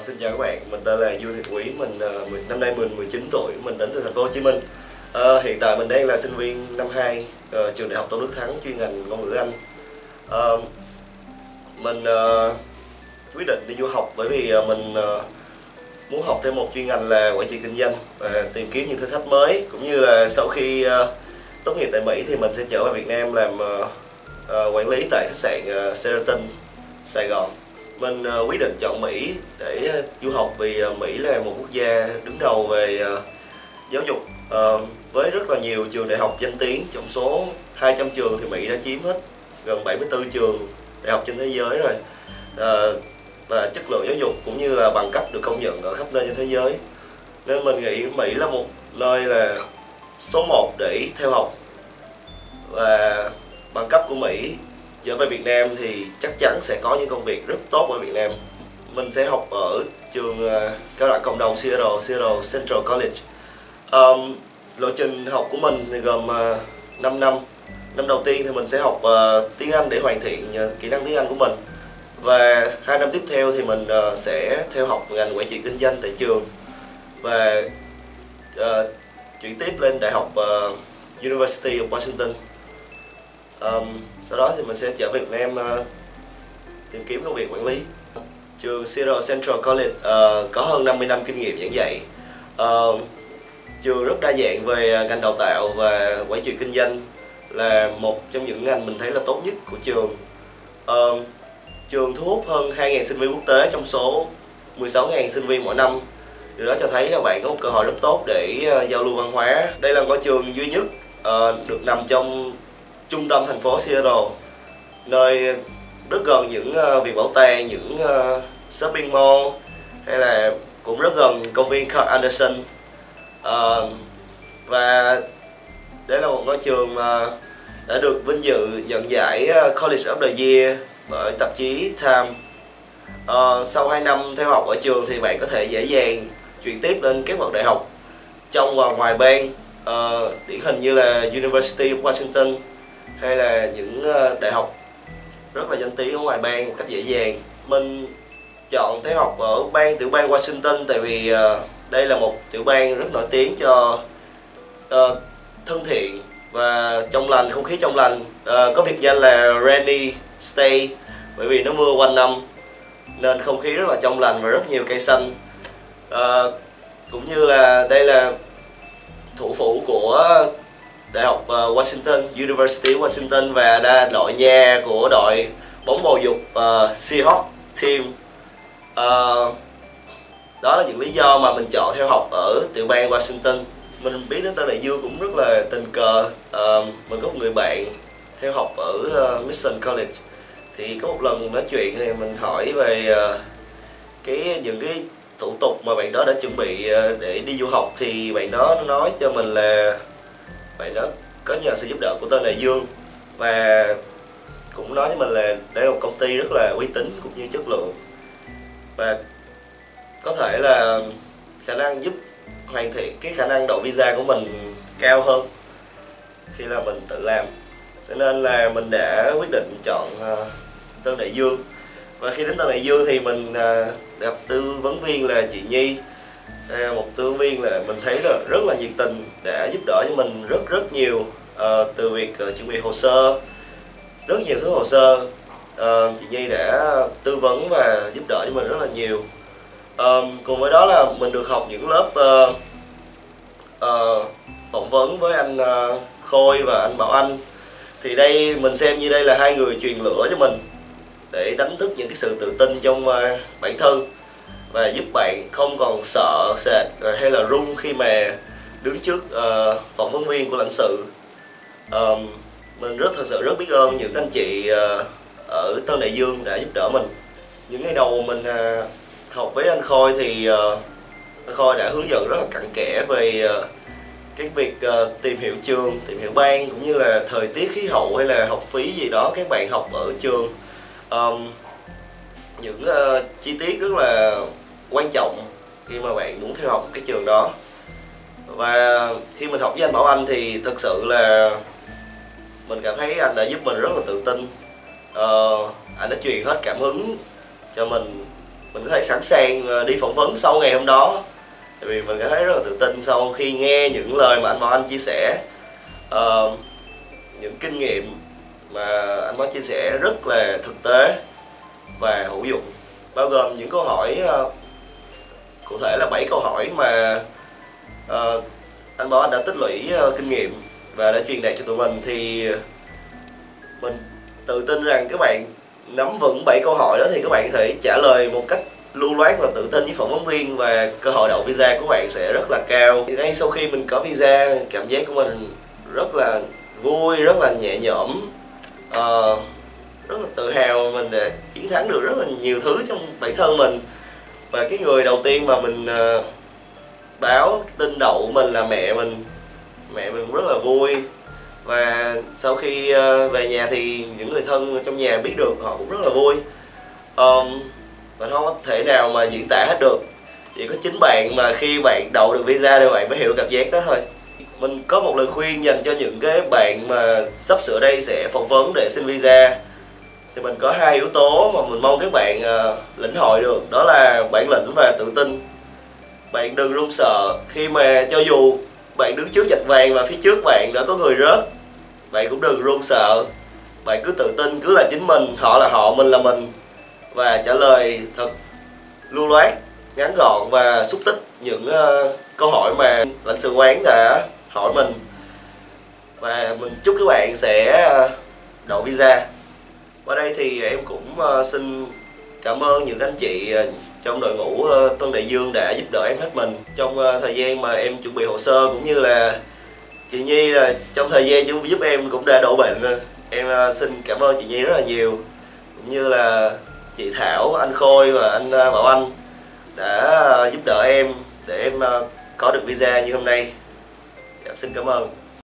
xin chào các bạn, mình tên là Du Thị Quý, mình uh, năm nay mình 19 tuổi, mình đến từ thành phố Hồ Chí Minh. Uh, hiện tại mình đang là sinh viên năm 2 uh, ờ, trường Đại học Tôn Đức Thắng chuyên ngành ngôn ngữ Anh. Uh, mình uh, quyết định đi du học bởi vì uh, mình uh, muốn học thêm một chuyên ngành là quản trị kinh doanh và tìm kiếm những thử thách mới. Cũng như là sau khi uh, tốt nghiệp tại Mỹ thì mình sẽ trở về Việt Nam làm uh, uh, quản lý tại khách sạn uh, Sheraton Sài Gòn mình ờ, quyết định chọn Mỹ để ờ, du học vì ờ, Mỹ là một quốc gia đứng đầu về giáo dục. Với rất là nhiều trường đại học danh tiếng, trong số 200 trường thì Mỹ đã chiếm hết gần 74 trường đại học trên thế giới rồi. Và chất lượng giáo dục cũng như là bằng cấp được công nhận ở khắp nơi trên thế giới. Nên mình nghĩ Mỹ là một nơi là số 1 để theo học. Và bằng cấp của Mỹ trở về Việt Nam thì chắc chắn sẽ có những công việc rất tốt ở Việt Nam. Mình sẽ học ở trường ờ, cao đẳng cộng đồng Seattle, Seattle Central College. Um, lộ trình học của mình gồm ờ, uh, 5 năm. Năm đầu tiên thì mình sẽ học uh, tiếng Anh để hoàn thiện uh, kỹ năng tiếng Anh của mình. Và hai năm tiếp theo thì mình uh, sẽ theo học ngành quản trị kinh doanh tại trường. Và uh, chuyển tiếp lên đại học uh, University of Washington um, sau đó thì mình sẽ trở về Việt Nam uh, tìm kiếm công việc quản lý. Trường Seattle Central College uh, có hơn 50 năm kinh nghiệm giảng dạy. Uh, trường rất đa dạng về ngành đào tạo và quản trị kinh doanh là một trong những ngành mình thấy là tốt nhất của trường. Uh, trường thu hút hơn 2.000 sinh viên quốc tế trong số 16.000 sinh viên mỗi năm. Điều đó cho thấy là bạn có một cơ hội rất tốt để uh, giao lưu văn hóa. Đây là ngôi trường duy nhất uh, được nằm trong trung tâm thành phố Seattle nơi rất gần những uh, viện bảo tàng, những uh, shopping mall hay là cũng rất gần công viên Kurt Anderson. Uh, và đây là một ngôi trường mà đã được vinh dự nhận giải College of the Year bởi tạp chí Time. Uh, sau 2 năm theo học ở trường thì bạn có thể dễ dàng chuyển tiếp lên các bậc đại học trong và ngoài bang uh, điển hình như là University of Washington hay là những ờ, đại học rất là danh tiếng ở ngoài bang một cách dễ dàng. Mình chọn thế học ở bang tiểu bang Washington tại vì ờ, đây là một tiểu bang rất nổi tiếng cho uh, thân thiện và trong lành không khí trong lành. Uh, có biệt danh là rainy stay bởi vì nó mưa quanh năm nên không khí rất là trong lành và rất nhiều cây xanh. Uh, cũng như là đây là thủ phủ của Đại học ờ, Washington, University Washington và là đội nhà của đội bóng bầu dục uh, Seahawks team. Uh, đó là những lý do mà mình chọn theo học ở tiểu bang Washington. Mình biết đến Tân Đại Dương cũng rất là tình cờ. Uh, mình có một người bạn theo học ở uh, Mission College. Thì có một lần nói chuyện thì mình hỏi về uh, cái những cái thủ tục mà bạn đó đã chuẩn bị uh, để đi du học thì bạn đó nói cho mình là vậy đó có nhờ sự giúp đỡ của Tân Đại Dương. Và cũng nói với mình là đây là một công ty rất là uy tín cũng như chất lượng. Và có thể là khả năng giúp hoàn thiện cái khả năng đậu visa của mình cao hơn khi là mình tự làm. Cho nên là mình đã quyết định chọn uh, Tân Đại Dương. Và khi đến Tân Đại Dương thì mình uh, gặp tư vấn viên là chị Nhi. Ờ, một tư viên là mình thấy là rất là nhiệt tình đã giúp đỡ cho mình rất rất nhiều uh, từ việc uh, chuẩn bị hồ sơ. Rất nhiều thứ hồ sơ uh, chị Nhi đã tư vấn và giúp đỡ cho mình rất là nhiều. Uh, cùng với đó là mình được học những lớp uh, uh, phỏng vấn với anh uh, Khôi và anh Bảo Anh. Thì đây mình xem như đây là hai người truyền lửa cho mình để đánh thức những cái sự tự tin trong uh, bản thân và giúp bạn không còn sợ sệt ờ, hay là run khi mà đứng trước uh, phỏng vấn viên của lãnh sự. Um, mình rất thật sự rất biết ơn những anh chị uh, ở Tân Đại Dương đã giúp đỡ mình. Những ngày đầu mình uh, học với anh Khôi thì uh, anh Khôi đã hướng dẫn rất là cặn kẽ về uh, cái việc uh, tìm hiểu trường, tìm hiểu ban cũng như là thời tiết khí hậu hay là học phí gì đó các bạn học ở trường. Um, những uh, chi tiết rất là quan trọng khi mà bạn muốn theo học cái trường đó. Và khi mình học với anh Bảo Anh thì thực sự là mình cảm thấy anh đã giúp mình rất là tự tin. Ờ, anh đã truyền hết cảm hứng cho mình. Mình có thể sẵn sàng ờ, đi phỏng vấn sau ngày hôm đó. Tại vì mình cảm thấy rất là tự tin sau khi nghe những lời mà anh Bảo Anh chia sẻ. Uh, những kinh nghiệm mà anh Bảo chia sẻ rất là thực tế và hữu dụng. Bao gồm những câu hỏi uh, cụ thể là 7 câu hỏi mà uh, anh Bảo Anh đã tích lũy uh, kinh nghiệm và đã truyền đạt cho tụi mình thì mình tự tin rằng các bạn nắm vững 7 câu hỏi đó thì các bạn có thể trả lời một cách lưu loát và tự tin với phỏng vấn viên và cơ hội đậu visa của bạn sẽ rất là cao. Ngay sau khi mình có visa cảm giác của mình rất là vui rất là nhẹ nhõm uh, rất là tự hào mình đã chiến thắng được rất là nhiều thứ trong bản thân mình và cái người đầu tiên mà mình uh, báo tin đậu mình là mẹ mình. Mẹ mình cũng rất là vui. Và sau khi uh, về nhà thì những người thân trong nhà biết được họ cũng rất là vui. Um, và không có thể nào mà diễn tả hết được. Chỉ có chính bạn mà khi bạn đậu được visa thì bạn mới hiểu cảm giác đó thôi. Mình có một lời khuyên dành cho những cái bạn mà sắp sửa đây sẽ phỏng vấn để xin visa thì mình có hai yếu tố mà mình mong các bạn uh, lĩnh hội được. Đó là bản lĩnh và tự tin. Bạn đừng run sợ. Khi mà cho dù bạn đứng trước dạch vàng và phía trước bạn đã có người rớt bạn cũng đừng run sợ. Bạn cứ tự tin cứ là chính mình họ là họ mình là mình. Và trả lời thật lưu loát ngắn gọn và xúc tích những uh, câu hỏi mà lãnh sự quán đã hỏi mình. Và mình chúc các bạn sẽ ờ, đậu visa qua đây thì em cũng ờ, xin cảm ơn những anh chị ờ, trong đội ngũ ờ, Tân Đại Dương đã giúp đỡ em hết mình trong thời gian mà em chuẩn bị hồ sơ cũng như là chị Nhi là trong thời gian giúp em cũng đã đổ bệnh em xin cảm ơn chị Nhi rất là nhiều cũng như là chị Thảo, anh Khôi và anh Bảo Anh đã giúp đỡ em để em có được visa như hôm nay. em xin cảm ơn.